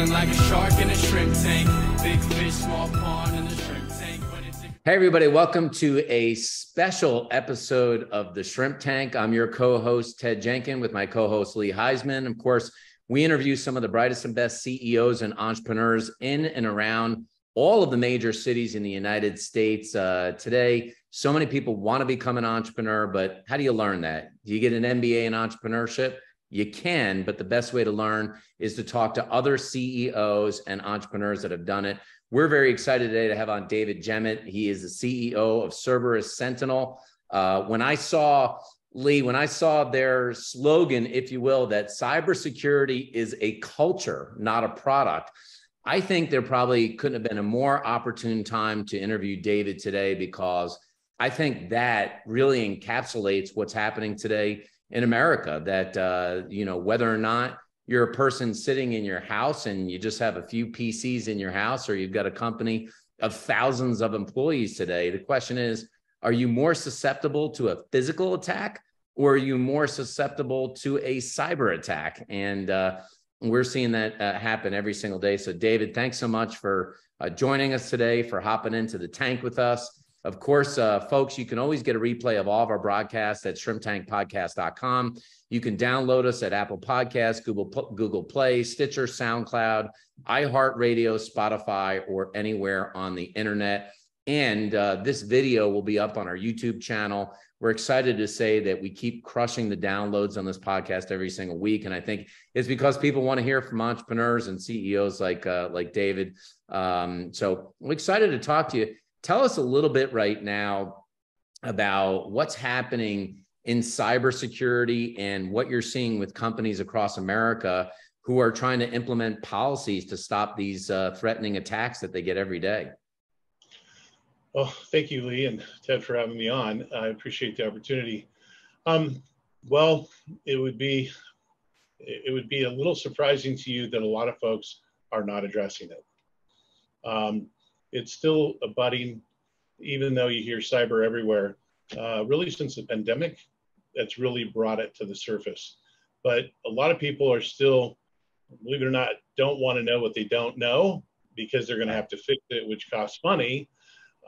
Feeling like a shark in a shrimp tank. Big fish, small pond in the shrimp tank. Hey, everybody, welcome to a special episode of the Shrimp Tank. I'm your co host, Ted Jenkin, with my co host, Lee Heisman. Of course, we interview some of the brightest and best CEOs and entrepreneurs in and around all of the major cities in the United States. Uh, today, so many people want to become an entrepreneur, but how do you learn that? Do you get an MBA in entrepreneurship? You can, but the best way to learn is to talk to other CEOs and entrepreneurs that have done it. We're very excited today to have on David Jemmett. He is the CEO of Cerberus Sentinel. Uh, when I saw Lee, when I saw their slogan, if you will, that cybersecurity is a culture, not a product, I think there probably couldn't have been a more opportune time to interview David today because I think that really encapsulates what's happening today in America. That, uh, you know, whether or not you're a person sitting in your house and you just have a few PCs in your house, or you've got a company of thousands of employees today, the question is, are you more susceptible to a physical attack or are you more susceptible to a cyber attack? And uh, we're seeing that uh, happen every single day. So, David, thanks so much for uh, joining us today, for hopping into the tank with us. Of course, uh, folks, you can always get a replay of all of our broadcasts at shrimptankpodcast.com. You can download us at Apple Podcasts, Google, Google Play, Stitcher, SoundCloud, iHeartRadio, Spotify, or anywhere on the internet. And uh, this video will be up on our YouTube channel. We're excited to say that we keep crushing the downloads on this podcast every single week, and I think it's because people want to hear from entrepreneurs and CEOs like uh, like David. Um, so I'm excited to talk to you. Tell us a little bit right now about what's happening in cybersecurity and what you're seeing with companies across America who are trying to implement policies to stop these uh, threatening attacks that they get every day. Well, thank you, Lee and Ted, for having me on. I appreciate the opportunity. Um, well, it would be it would be a little surprising to you that a lot of folks are not addressing it. Um, it's still a budding, even though you hear cyber everywhere. Uh, really, since the pandemic, that's really brought it to the surface. But a lot of people are still, believe it or not, don't want to know what they don't know because they're going to have to fix it, which costs money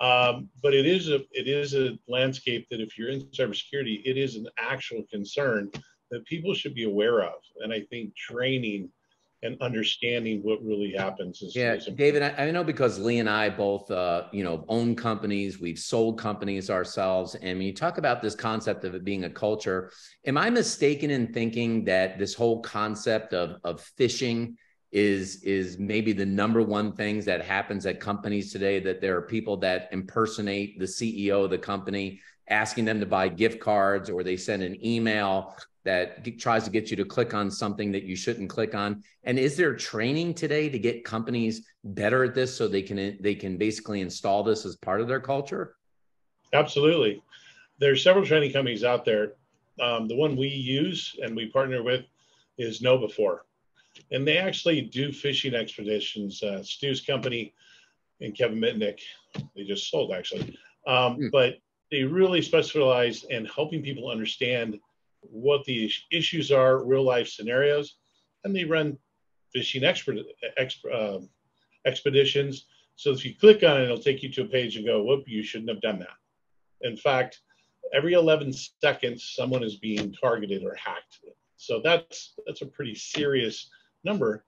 um, but it is a it is a landscape that if you're in cybersecurity, it is an actual concern that people should be aware of. And I think training and understanding what really happens is yeah, is David. I, I, know because Lee and I both uh, you know own companies, we've sold companies ourselves, and when you talk about this concept of it being a culture, am I mistaken in thinking that this whole concept of of phishing is is maybe the number one things that happens at companies today that there are people that impersonate the CEO of the company asking them to buy gift cards or they send an email that tries to get you to click on something that you shouldn't click on? And is there training today to get companies better at this so they can they can basically install this as part of their culture? Absolutely. There's several training companies out there. Um, the one we use and we partner with is KnowBe4 and they actually do phishing expeditions. Uh, Stu's company and Kevin Mitnick, they just sold actually, um, mm. but they really specialize in helping people understand what the issues are, real life scenarios, and they run phishing expert, exp, uh, expeditions. So if you click on it, it'll take you to a page and go, whoop, you shouldn't have done that. In fact, every 11 seconds, someone is being targeted or hacked. So that's that's a pretty serious number.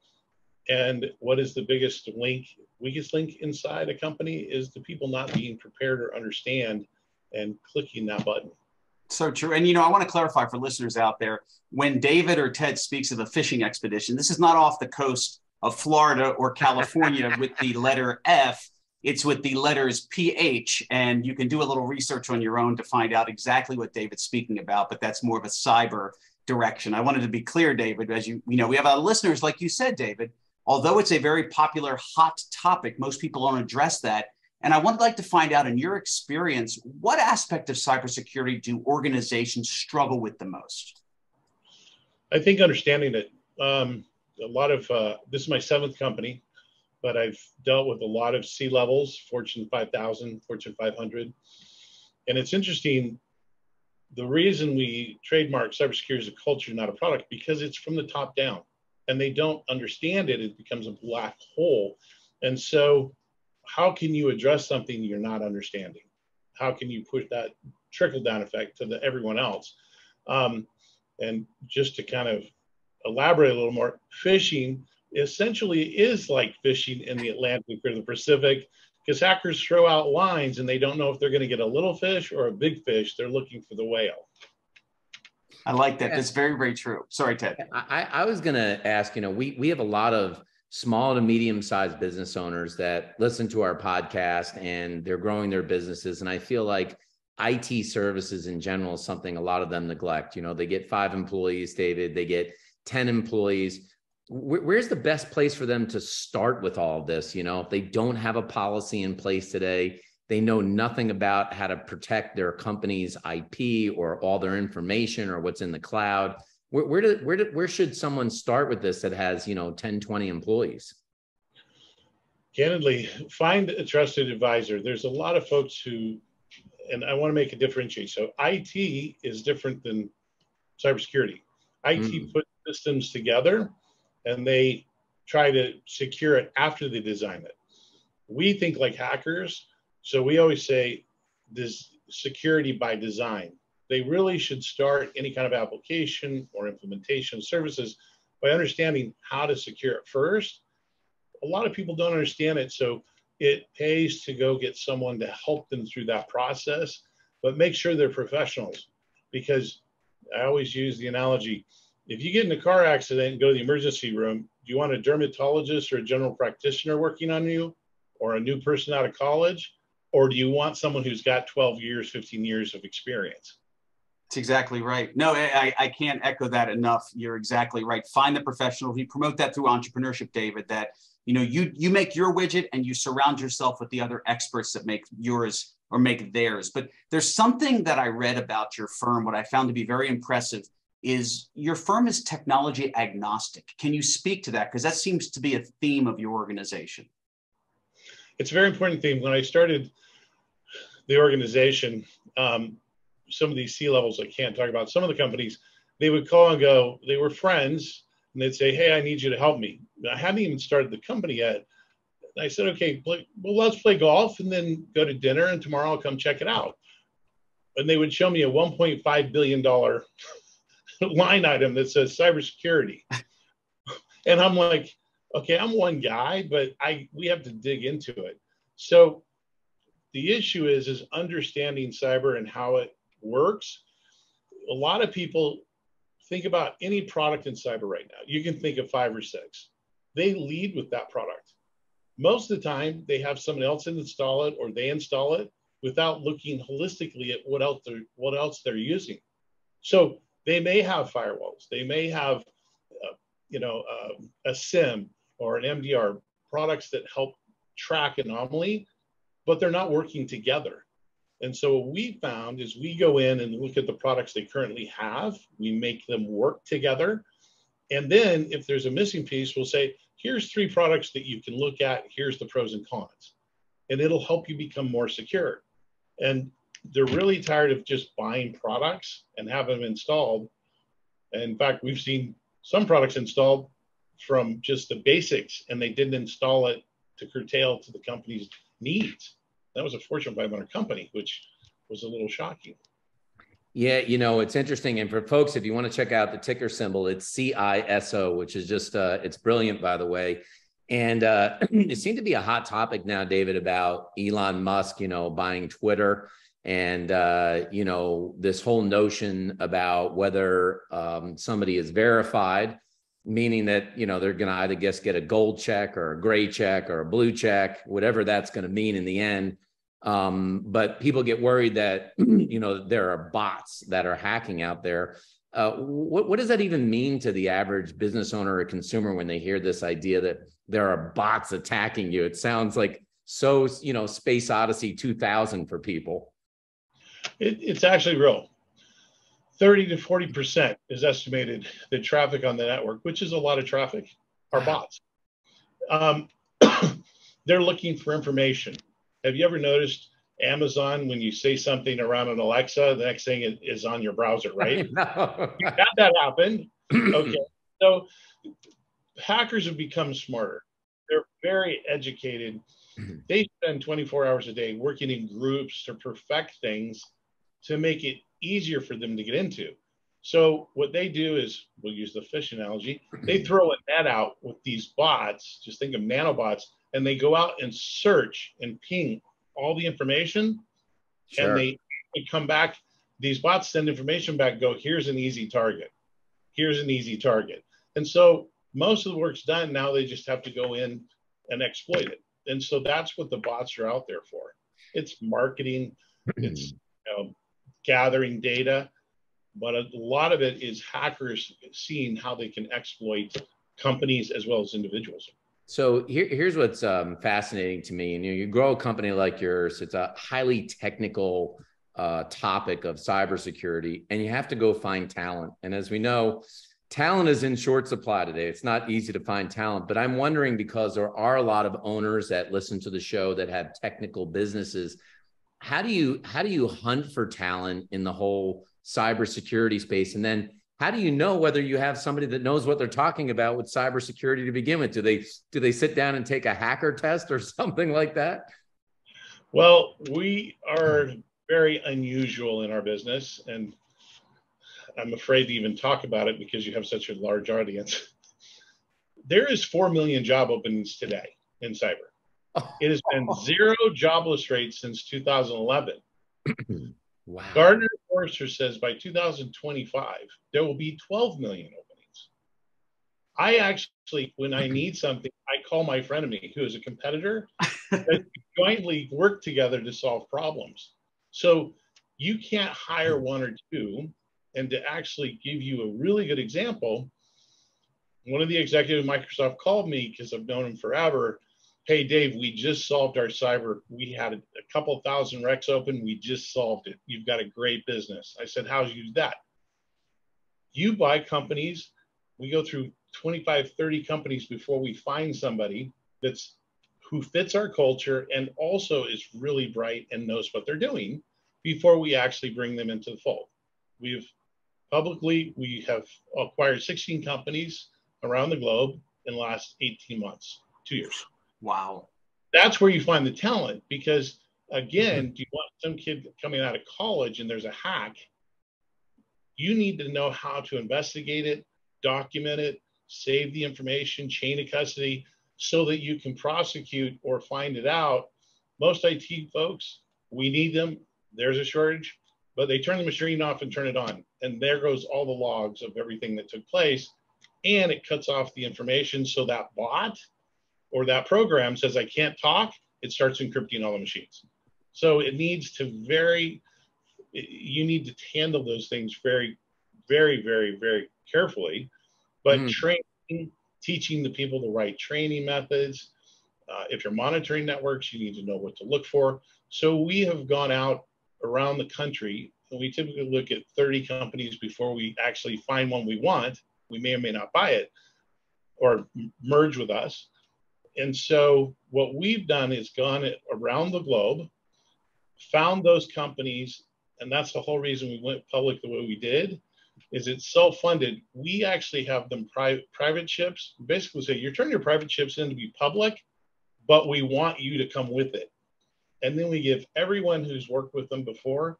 And what is the biggest link, weakest link inside a company is the people not being prepared or understand and clicking that button. So true. And, you know, I want to clarify for listeners out there when David or Ted speaks of a fishing expedition, this is not off the coast of Florida or California with the letter F. It's with the letters PH. And you can do a little research on your own to find out exactly what David's speaking about, but that's more of a cyber direction. I wanted to be clear, David, as you, you know, we have our listeners, like you said, David, although it's a very popular hot topic, most people don't address that. And I would like to find out in your experience, what aspect of cybersecurity do organizations struggle with the most? I think understanding it. Um, a lot of, uh, this is my seventh company, but I've dealt with a lot of C levels, Fortune 5000, Fortune 500. And it's interesting, the reason we trademark cybersecurity as a culture, not a product, because it's from the top down. and they don't understand it, it becomes a black hole. And so, how can you address something you're not understanding? How can you push that trickle down effect to the, everyone else? Um, and just to kind of elaborate a little more, fishing essentially is like fishing in the Atlantic or the Pacific because hackers throw out lines and they don't know if they're going to get a little fish or a big fish. They're looking for the whale. I like that. That's very, very true. Sorry, Ted. I, I was going to ask, you know, we, we have a lot of small to medium sized business owners that listen to our podcast and they're growing their businesses. And I feel like IT services in general is something a lot of them neglect. You know, they get five employees, David, they get 10 employees. Where's the best place for them to start with all of this? You know, if they don't have a policy in place today, they know nothing about how to protect their company's IP or all their information or what's in the cloud. Where, where, do, where, do, where should someone start with this that has, you know, 10, 20 employees? Candidly, find a trusted advisor. There's a lot of folks who, and I want to make a differentiation. So IT is different than cybersecurity. IT mm. puts systems together and they try to secure it after they design it. We think like hackers, so we always say this security by design. They really should start any kind of application or implementation services by understanding how to secure it first. A lot of people don't understand it, so it pays to go get someone to help them through that process, but make sure they're professionals because I always use the analogy if you get in a car accident and go to the emergency room, do you want a dermatologist or a general practitioner working on you or a new person out of college? Or do you want someone who's got 12 years, 15 years of experience? That's exactly right. No, I, I can't echo that enough. You're exactly right. Find the professional. We promote that through entrepreneurship, David, that you know you you make your widget and you surround yourself with the other experts that make yours or make theirs. But there's something that I read about your firm, what I found to be very impressive is your firm is technology agnostic. Can you speak to that? Because that seems to be a theme of your organization. It's a very important theme. When I started the organization, um, some of these C levels I can't talk about, some of the companies, they would call and go, they were friends, and they'd say, Hey, I need you to help me. I hadn't even started the company yet. And I said, Okay, play, well, let's play golf and then go to dinner, and tomorrow I'll come check it out. And they would show me a $1.5 billion line item that says cybersecurity. and I'm like, okay, I'm one guy, but I we have to dig into it. So the issue is is understanding cyber and how it works. A lot of people think about any product in cyber right now. You can think of five or six. They lead with that product. Most of the time, they have someone else install it or they install it without looking holistically at what else they're what else they're using. So they may have firewalls. They may have, uh, you know, uh, a SIEM or an MDR products that help track anomaly, but they're not working together. And so what we found is we go in and look at the products they currently have. We make them work together. And then if there's a missing piece, we'll say, here's three products that you can look at. Here's the pros and cons. And it'll help you become more secure. And they're really tired of just buying products and have them installed. And in fact, we've seen some products installed from just the basics and they didn't install it to curtail to the company's needs. That was a Fortune 500 company, which was a little shocking. Yeah, you know, it's interesting. And for folks, if you want to check out the ticker symbol, it's CISO, which is just, uh, it's brilliant, by the way. And uh, it seemed to be a hot topic now, David, about Elon Musk, you know, buying Twitter and uh, you know this whole notion about whether um, somebody is verified meaning that you know they're going to either guess get a gold check or a gray check or a blue check whatever that's going to mean in the end. Um, but people get worried that you know there are bots that are hacking out there. Uh, what, what does that even mean to the average business owner or consumer when they hear this idea that there are bots attacking you? It sounds like so you know space odyssey 2000 for people. It, it's actually real. 30 to 40% is estimated the traffic on the network, which is a lot of traffic, are bots. Um, they're looking for information. Have you ever noticed Amazon when you say something around an Alexa, the next thing is on your browser, right? No. you had that happen. Okay. So hackers have become smarter. They're very educated. Mm-hmm. They spend 24 hours a day working in groups to perfect things to make it easier for them to get into. So what they do is, we'll use the fish analogy, they throw a net out with these bots, just think of nanobots, and they go out and search and ping all the information sure. and they, they come back. These bots send information back, go, here's an easy target. Here's an easy target. And so most of the work's done. Now they just have to go in and exploit it. And so that's what the bots are out there for. It's marketing, it's you know, gathering data, but a lot of it is hackers seeing how they can exploit companies as well as individuals. So here, here's what's um, fascinating to me. And you, know, you grow a company like yours; it's a highly technical uh, topic of cybersecurity, and you have to go find talent. And as we know, talent is in short supply today. It's not easy to find talent. But I'm wondering because there are a lot of owners that listen to the show that have technical businesses. How do you how do you hunt for talent in the whole cybersecurity space, and then how do you know whether you have somebody that knows what they're talking about with cybersecurity to begin with? Do they do they sit down and take a hacker test or something like that? Well, we are very unusual in our business, and I'm afraid to even talk about it because you have such a large audience. There is four million job openings today in cyber. It has been zero jobless rate since 2011. Wow. Gartner Forrester says by 2025, there will be 12 million openings. I actually, when I need something, I call my frenemy who is a competitor that jointly work together to solve problems. So you can't hire one or two. And to actually give you a really good example, one of the executives of Microsoft called me because I've known him forever hey dave we just solved our cyber we had a, couple thousand recs open we just solved it. You've got a great business. I said how's you do that? You buy companies we go through 25 30 companies before we find somebody that's who fits our culture and also is really bright and knows what they're doing before we actually bring them into the fold. We've publicly we have acquired 16 companies around the globe in the last 18 months two years Wow. That's where you find the talent because again, mm-hmm. do you want some kid coming out of college and there's a hack? You need to know how to investigate it, document it, save the information, chain of custody, so that you can prosecute or find it out. Most IT folks, we need them. There's a shortage, but they turn the machine off and turn it on. And there goes all the logs of everything that took place. And it cuts off the information so that bot or that program says I can't talk, it starts encrypting all the machines. So it needs to very, you need to handle those things very, very, very, very carefully. But mm. training, teaching the people the right training methods. Uh, if you're monitoring networks, you need to know what to look for. So we have gone out around the country and we typically look at 30 companies before we actually find one we want. We may or may not buy it or merge with us. And so what we've done is gone around the globe, found those companies, and that's the whole reason we went public the way we did, is it's self-funded. We actually have them private private chips. Basically say you're turning your private chips in to be public, but we want you to come with it. And then we give everyone who's worked with them before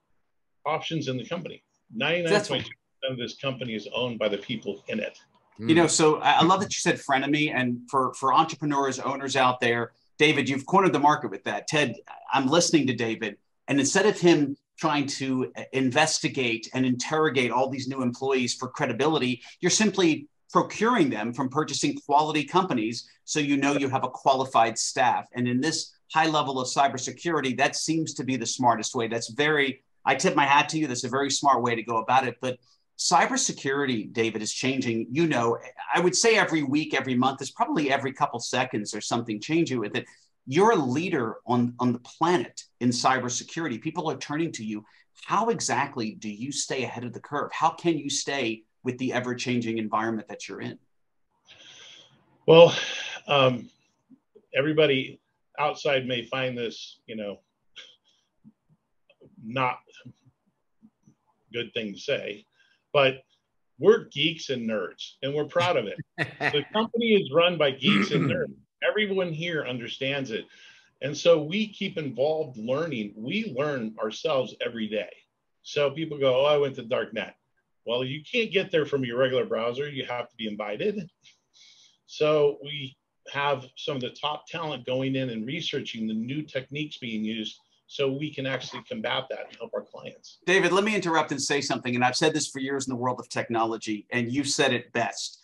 options in the company. 99.2% of this company is owned by the people in it. You know, mm. so I love that you said frenemy. And for for entrepreneurs, owners out there, David, you've cornered the market with that. Ted, I'm listening to David, and instead of him trying to uh, investigate and interrogate all these new employees for credibility, you're simply procuring them from purchasing quality companies so you know you have a qualified staff. And in this high level of cybersecurity, that seems to be the smartest way. That's very, I tip my hat to you. That's a very smart way to go about it. But cybersecurity, David, is changing. You know, I would say every week, every month, is probably every couple seconds there's something changing with it. You're a leader on, on the planet in cybersecurity. People are turning to you. How exactly do you stay ahead of the curve? How can you stay with the ever changing environment that you're in? Well, um, everybody outside may find this, you know, not good thing to say but we're geeks and nerds, and we're proud of it. the company is run by geeks and nerds. Everyone here understands it. And so we keep involved learning. We learn ourselves every day. So people go, Oh, I went to darknet. Well, you can't get there from your regular browser. You have to be invited. So we have some of the top talent going in and researching the new techniques being used so we can actually combat that and help our clients. David, let me interrupt and say something. And I've said this for years in the world of technology, and you said it best.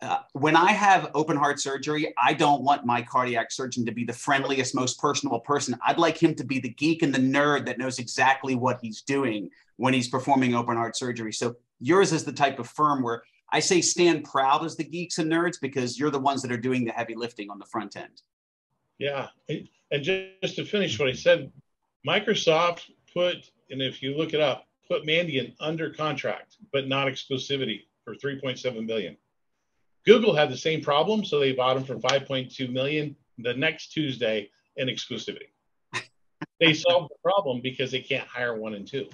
Uh, when I have open heart surgery, I don't want my cardiac surgeon to be the friendliest, most personable person. I'd like him to be the geek and the nerd that knows exactly what he's doing when he's performing open heart surgery. So yours is the type of firm where I say stand proud as the geeks and nerds because you're the ones that are doing the heavy lifting on the front end. Yeah. And just to finish what I said, Microsoft put, and if you look it up, put Mandiant under contract, but not exclusivity for 3.7 billion. Google had the same problem, so they bought them for 5.2 million the next Tuesday in exclusivity. they solved the problem because they can't hire one and two.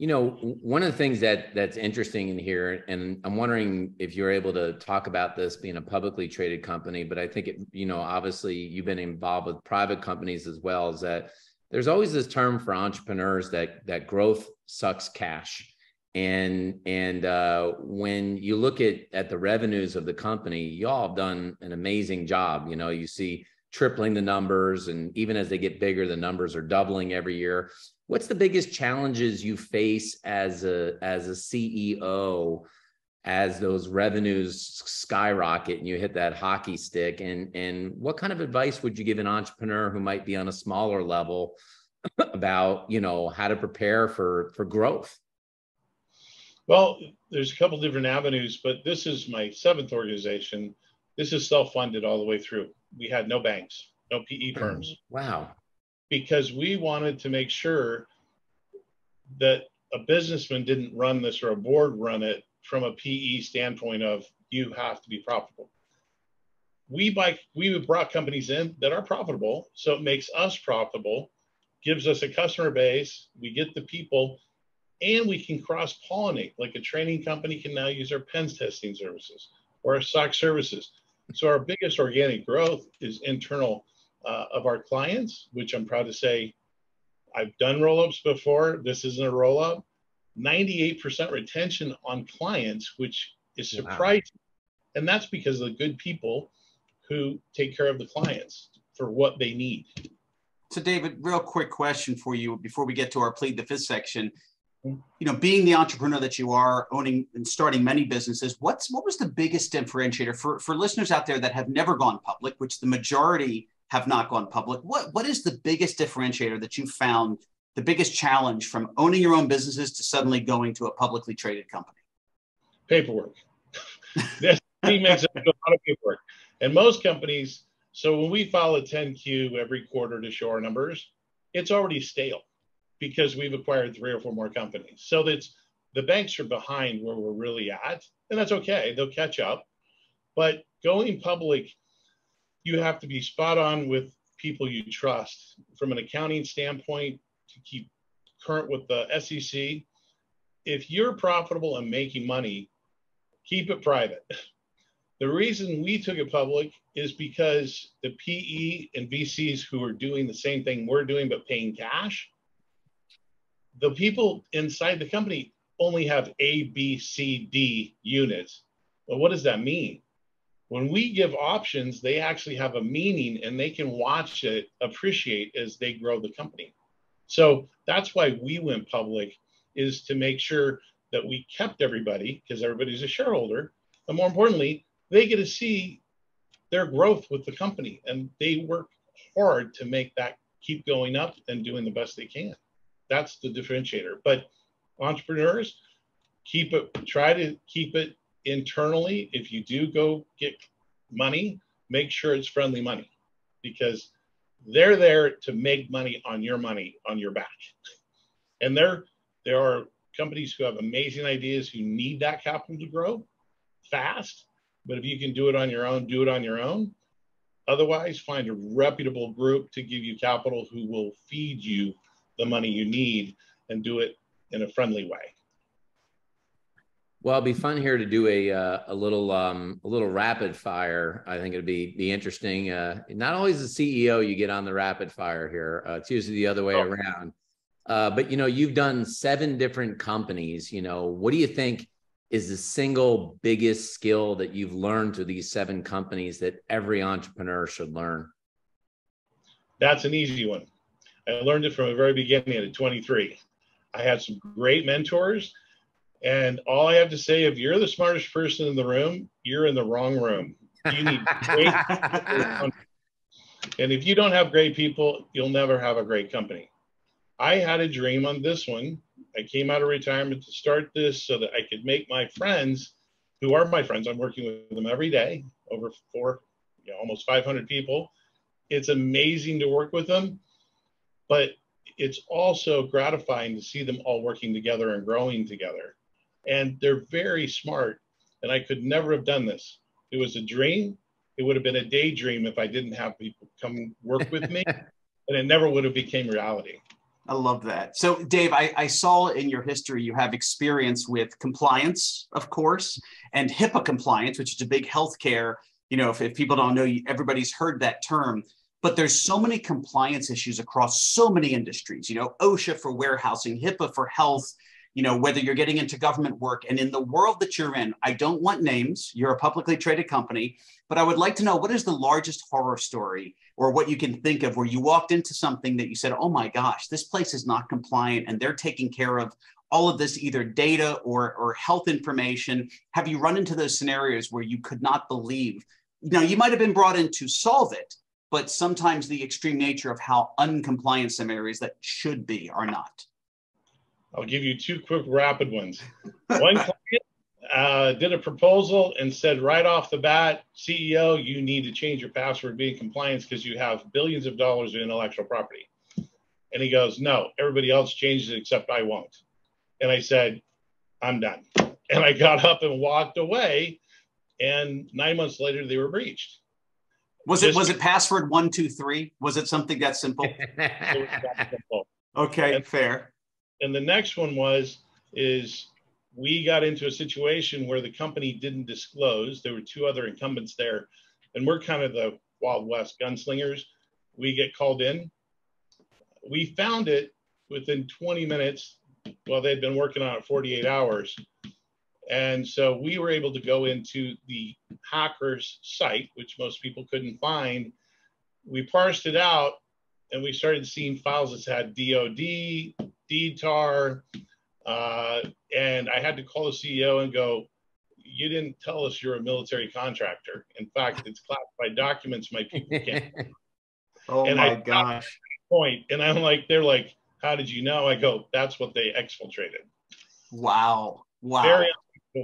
You know, one of the things that that's interesting in here, and I'm wondering if you're able to talk about this being a publicly traded company, but I think it, you know, obviously you've been involved with private companies as well, is that there's always this term for entrepreneurs that that growth sucks cash. And and uh, when you look at at the revenues of the company, y'all have done an amazing job. You know, you see tripling the numbers, and even as they get bigger, the numbers are doubling every year what's the biggest challenges you face as a as a CEO as those revenues skyrocket and you hit that hockey stick? And and what kind of advice would you give an entrepreneur who might be on a smaller level about you know how to prepare for for growth? Well there's a couple different avenues but this is my seventh organization. This is self-funded all the way through. We had no banks no pe firms. Wow because we wanted to make sure that a businessman didn't run this or a board run it from a PE standpoint of you have to be profitable. We buy we brought companies in that are profitable, so it makes us profitable, gives us a customer base, we get the people, and we can cross pollinate. Like a training company can now use our pens testing services or our SOC services. So our biggest organic growth is internal uh, of our clients, which I'm proud to say I've done roll ups before. This isn't a roll up. 98% retention on clients, which is surprising. Wow. And that's because of the good people who take care of the clients for what they need. So, David, real quick question for you before we get to our plead the fifth section. You know, being the entrepreneur that you are, owning and starting many businesses, what's what was the biggest differentiator for for listeners out there that have never gone public, which the majority have not gone public. What what is the biggest differentiator that you found the biggest challenge from owning your own businesses to suddenly going to a publicly traded company? Paperwork. this makes a lot of paperwork. And most companies, so when we file a 10Q every quarter to show our numbers, it's already stale because we've acquired three or four more companies. So that's the banks are behind where we're really at, and that's okay. They'll catch up. But going public you have to be spot on with people you trust from an accounting standpoint to keep current with the SEC. If you're profitable and making money, keep it private. The reason we took it public is because the PE and VCs who are doing the same thing we're doing but paying cash, the people inside the company only have A, B, C, D units. Well, what does that mean? When we give options, they actually have a meaning and they can watch it appreciate as they grow the company. So that's why we went public is to make sure that we kept everybody because everybody's a shareholder. And more importantly, they get to see their growth with the company and they work hard to make that keep going up and doing the best they can. That's the differentiator. But entrepreneurs, keep it, try to keep it internally, if you do go get money, make sure it's friendly money because they're there to make money on your money on your back. And there, there are companies who have amazing ideas who need that capital to grow fast. But if you can do it on your own, do it on your own. Otherwise, find a reputable group to give you capital who will feed you the money you need and do it in a friendly way. Well, it'll be fun here to do a uh, a little um, a little rapid fire. I think it'd be be interesting. Uh, not always the CEO you get on the rapid fire here. Uh, it's usually the other way oh. around. Uh, but you know, you've done seven different companies. You know, what do you think is the single biggest skill that you've learned through these seven companies that every entrepreneur should learn? That's an easy one. I learned it from the very beginning at 23. I had some great mentors and all I have to say, if you're the smartest person in the room, you're in the wrong room. You need great and if you don't have great people, you'll never have a great company. I had a dream on this one. I came out of retirement to start this so that I could make my friends, who are my friends, I'm working with them every day, over four, you know, almost 500 people. It's amazing to work with them, but it's also gratifying to see them all working together and growing together and they're very smart. And I could never have done this. It was a dream. It would have been a daydream if I didn't have people come work with me, and it never would have became reality. I love that. So, Dave, I, I, saw in your history you have experience with compliance, of course, and HIPAA compliance, which is a big healthcare. You know, if, if people don't know, everybody's heard that term. But there's so many compliance issues across so many industries. You know, OSHA for warehousing, HIPAA for health, you know whether you're getting into government work and in the world that you're in i don't want names you're a publicly traded company but i would like to know what is the largest horror story or what you can think of where you walked into something that you said oh my gosh this place is not compliant and they're taking care of all of this either data or or health information. Have you run into those scenarios where you could not believe? Now you might have been brought in to solve it but sometimes the extreme nature of how uncompliant some areas that should be are not I'll give you two quick rapid ones. One client uh, did a proposal and said right off the bat, CEO, you need to change your password being compliance because you have billions of dollars in intellectual property. And he goes, no, everybody else changes it except I won't. And I said, I'm done. And I got up and walked away. And nine months later, they were breached. Was it was it password one two three? Was it something that simple? simple. Okay, and, fair and the next one was is we got into a situation where the company didn't disclose. There were two other incumbents there, and we're kind of the Wild West gunslingers. We get called in. We found it within 20 minutes. Well, they'd been working on it 48 hours. And so we were able to go into the hacker's site, which most people couldn't find. We parsed it out and we started seeing files that had DOD, DTAR, uh, and I had to call the CEO and go, you didn't tell us you're a military contractor. In fact, it's classified documents my people can't. oh and my I gosh. Point. And I'm like, they're like, how did you know? I go, that's what they exfiltrated. Wow. Wow. Very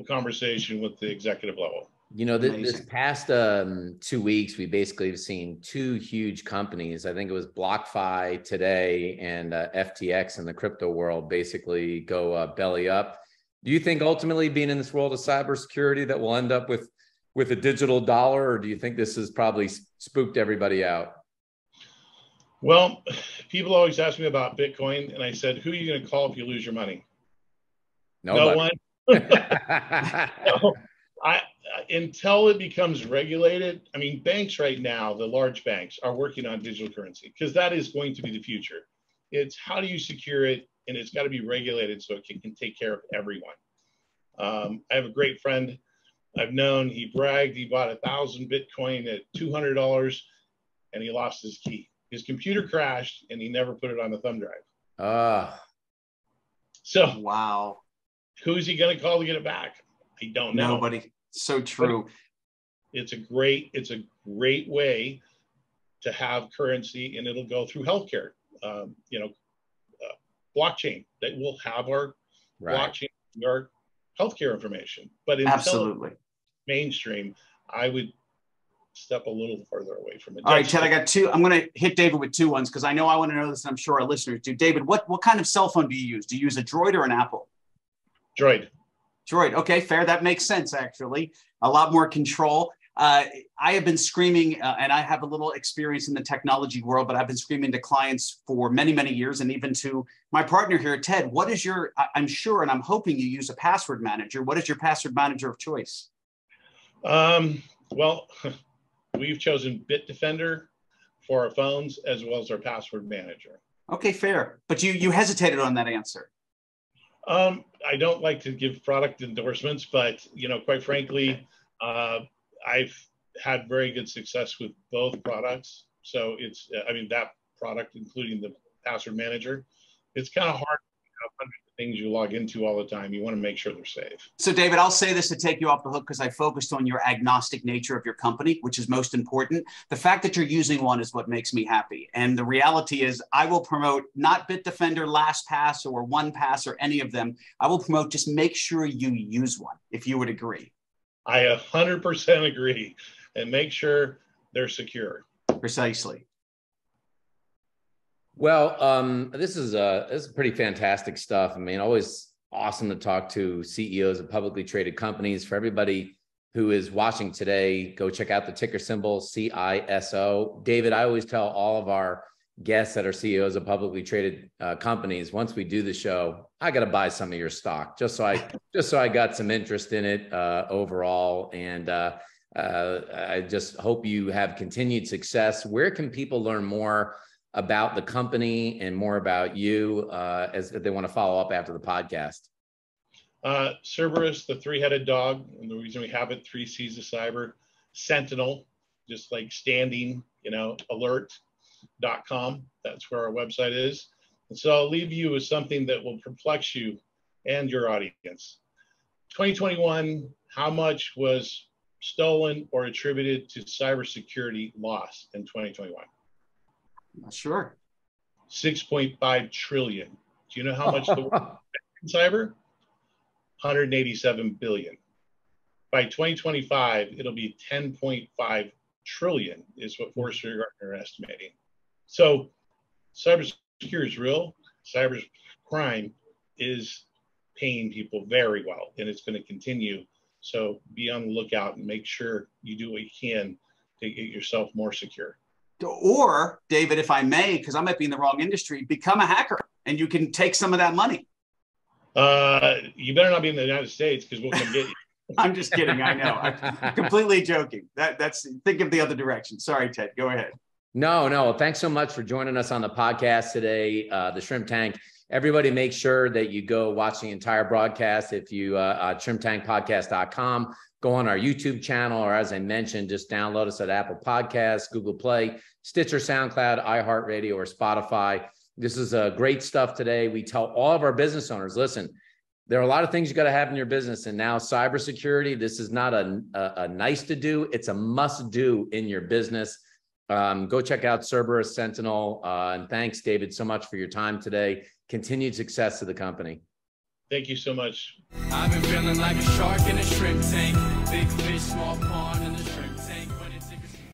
conversation with the executive level. You know, th- this past um, two weeks, we basically have seen two huge companies. I think it was BlockFi today and uh, FTX in the crypto world basically go uh, belly up. Do you think ultimately being in this world of cybersecurity that we'll end up with with a digital dollar, or do you think this has probably spooked everybody out? Well, people always ask me about Bitcoin, and I said, "Who are you going to call if you lose your money?" Nobody. No one. no. I until it becomes regulated, I mean, banks right now, the large banks are working on digital currency because that is going to be the future. It's how do you secure it, and it's got to be regulated so it can, can take care of everyone. Um, I have a great friend I've known. He bragged he bought a thousand Bitcoin at two hundred dollars, and he lost his key. His computer crashed, and he never put it on the thumb drive. Ah. Uh. So wow, who's he going to call to get it back? I don't know. Nobody. So true. It's a great, it's a great way to have currency, and it'll go through healthcare. Um, you know, uh, blockchain that will have our right. blockchain, our healthcare information. But in absolutely mainstream, I would step a little further away from it. All right, Ted, I got two. I'm going to hit David with two ones because I know I want to know this, and I'm sure our listeners do. David, what what kind of cell phone do you use? Do you use a Droid or an Apple? Droid. Droid. Okay, fair. That makes sense, actually. A lot more control. uh, I have been screaming, uh, and I have a little experience in the technology world, but I've been screaming to clients for many, many years, and even to my partner here, Ted. What is your? I'm sure, and I'm hoping you use a password manager. What is your password manager of choice? Um, well, we've chosen Bitdefender for our phones as well as our password manager. Okay, fair. But you you hesitated on that answer. Um, I don't like to give product endorsements, but you know, quite frankly, uh, I've had very good success with both products. So it's, I mean, that product, including the password manager, it's kind of hard things you log into all the time. You want to make sure they're safe. So, David, I'll say this to take you off the hook because I focused on your agnostic nature of your company, which is most important. The fact that you're using one is what makes me happy. And the reality is, I will promote not Bitdefender, LastPass, or OnePass, or any of them. I will promote just make sure you use one, if you would agree. I 100% agree. And make sure they're secure. Precisely. Well, um, this is uh, this is pretty fantastic stuff. I mean, always awesome to talk to CEOs of publicly traded companies. For everybody who is watching today, go check out the ticker symbol CISO. David, I always tell all of our guests that are CEOs of publicly traded uh, companies, once we do the show, I got to buy some of your stock just so I just so I got some interest in it uh, overall. And uh, uh I just hope you have continued success. Where can people learn more? About the company and more about you uh, as they want to follow up after the podcast? Uh, Cerberus, the three-headed dog, and the reason we have it, three C's of cyber. Sentinel, just like standing, you know, alert.com. That's where our website is. And so I'll leave you with something that will perplex you and your audience. 2021, how much was stolen or attributed to cybersecurity loss in 2021? Sure. 6.5 trillion. Do you know how much the in cyber? 187 billion. By 2025, it'll be 10.5 trillion, is what Forrester and Gartner are estimating. So, cybersecurity is real. Cyber crime is paying people very well, and it's going to continue. So, be on the lookout and make sure you do what you can to get yourself more secure or David, if I may, because I might be in the wrong industry, become a hacker and you can take some of that money. Uh, you better not be in the United States because we'll come get you. I'm just kidding. I know. I'm completely joking. That, that's think of the other direction. Sorry, Ted. Go ahead. No, no. Thanks so much for joining us on the podcast today, uh, the Shrimp Tank. Everybody, make sure that you go watch the entire broadcast. If you uh, uh, shrimptankpodcast.com, go on our YouTube channel, or as I mentioned, just download us at Apple Podcasts, Google Play, Stitcher, SoundCloud, iHeartRadio, or Spotify. This is uh, great stuff today. We tell all of our business owners, listen, there are a lot of things you got to have in your business, and now cybersecurity. This is not a, a, a nice to do; it's a must do in your business. Um, go check out Cerberus Sentinel, uh, and thanks, David, so much for your time today. Continued success to the company. Thank you so much.